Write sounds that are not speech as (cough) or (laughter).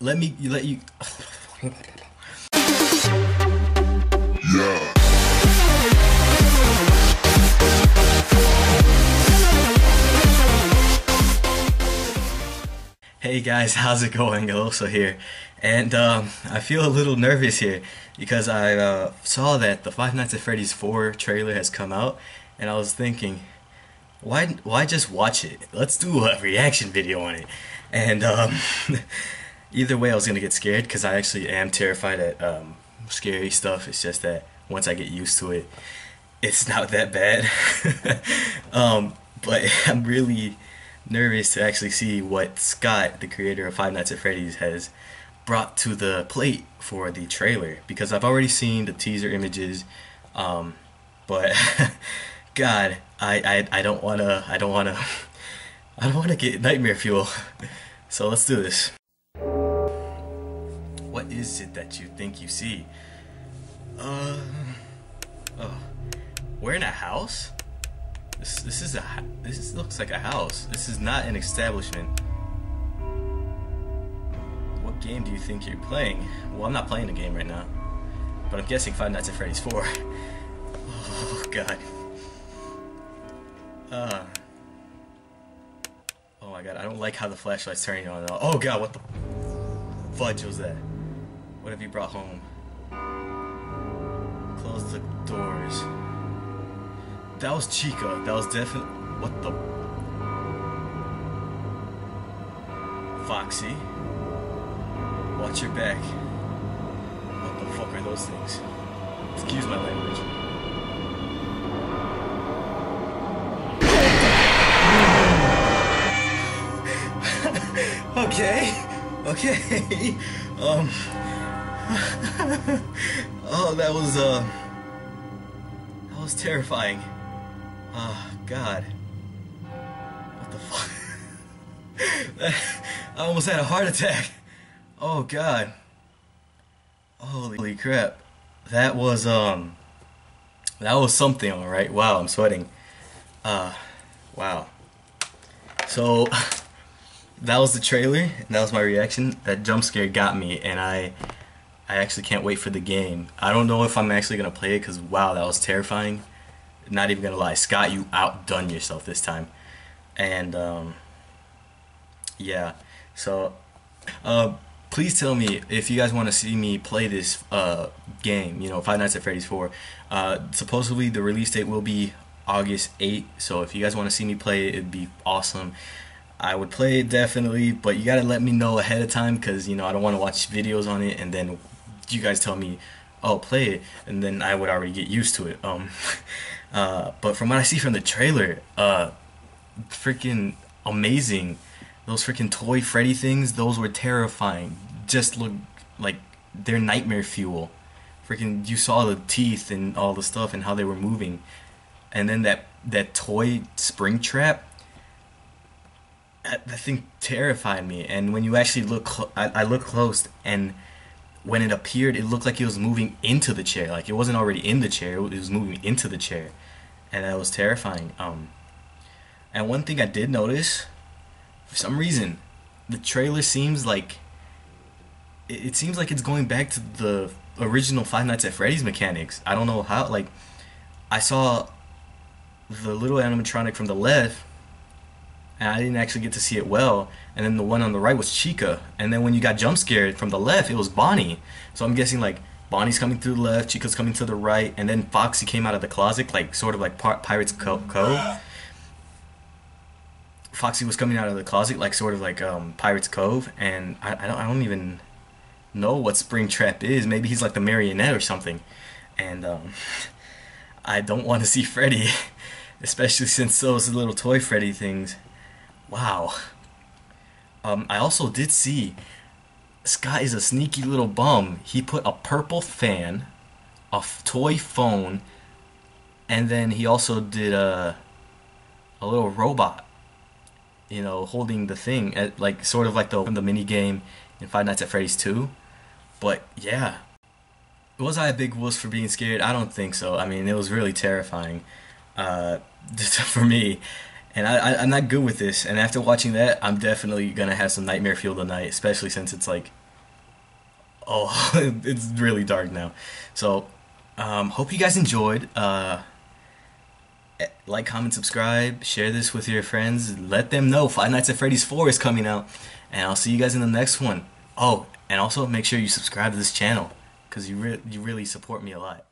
let me let you. Hey guys, how's it going? Eloso here, and um, I feel a little nervous here because I uh, saw that the Five Nights at Freddy's 4 trailer has come out, and I was thinking, why why just watch it? Let's do a reaction video on it. And um, (laughs) either way, I was gonna get scared because I actually am terrified at um, scary stuff. It's just that once I get used to it, it's (laughs) not that bad. (laughs) um, but (laughs) I'm really nervous to actually see what Scott, the creator of Five Nights at Freddy's, has brought to the plate for the trailer because I've already seen the teaser images, um, but God, I, I I don't wanna I don't wanna I don't wanna get nightmare fuel. So let's do this. Is it that you think you see? Uh, oh, we're in a house. This this is a this is, looks like a house. This is not an establishment. What game do you think you're playing? Well, I'm not playing a game right now, but I'm guessing Five Nights at Freddy's 4. Oh God. Uh. Oh my God, I don't like how the flashlight's turning on. Oh God, what the fudge was that? What have you brought home? Close the doors. That was Chica. That was definitely. What the? Foxy. Watch your back. What the fuck are those things? Excuse my language. (laughs) okay. Okay. (laughs) um. (laughs) oh, that was, uh. That was terrifying. Oh, God. What the fuck? (laughs) I almost had a heart attack. Oh, God. Holy crap. That was, um. That was something, alright. Wow, I'm sweating. Uh, wow. So, (laughs) that was the trailer, and that was my reaction. That jump scare got me, and I. I actually can't wait for the game. I don't know if I'm actually gonna play it because wow, that was terrifying. Not even gonna lie, Scott, you outdone yourself this time. And um, yeah, so uh, please tell me if you guys want to see me play this uh, game. You know, Five Nights at Freddy's 4. Uh, supposedly the release date will be August 8. So if you guys want to see me play it, it'd be awesome. I would play it definitely, but you gotta let me know ahead of time because you know I don't want to watch videos on it and then you guys tell me, "Oh, play it," and then I would already get used to it. Um, (laughs) uh, but from what I see from the trailer, uh, freaking amazing. Those freaking toy Freddy things, those were terrifying. Just look like they're nightmare fuel. Freaking, you saw the teeth and all the stuff and how they were moving, and then that that toy spring trap that thing terrified me. And when you actually look, I, I looked close, and when it appeared, it looked like it was moving into the chair. Like it wasn't already in the chair; it was moving into the chair, and that was terrifying. Um, and one thing I did notice, for some reason, the trailer seems like it, it seems like it's going back to the original Five Nights at Freddy's mechanics. I don't know how. Like, I saw the little animatronic from the left and I didn't actually get to see it well. And then the one on the right was Chica, and then when you got jump scared from the left, it was Bonnie. So I'm guessing like Bonnie's coming to the left, Chica's coming to the right, and then Foxy came out of the closet, like sort of like Pirates Co- Cove. Foxy was coming out of the closet, like sort of like um, Pirates Cove, and I, I don't I don't even know what Springtrap is. Maybe he's like the marionette or something, and um, (laughs) I don't want to see Freddy, (laughs) especially since those little toy Freddy things. Wow. Um, I also did see Scott is a sneaky little bum. He put a purple fan, a toy phone, and then he also did a a little robot. You know, holding the thing at like sort of like the the mini game in Five Nights at Freddy's 2. But yeah, was I a big wuss for being scared? I don't think so. I mean, it was really terrifying uh, (laughs) for me and I, am not good with this. And after watching that, I'm definitely gonna have some nightmare fuel tonight, especially since it's like (laughs) oh, (laughs) it's really dark now. So, um, hope you guys enjoyed. Uh, like, comment, subscribe, share this with your friends. Let them know Five Nights at Freddy's 4 is coming out. And I'll see you guys in the next one. Oh, and also make sure you subscribe to this channel because you, re- you really support me a lot.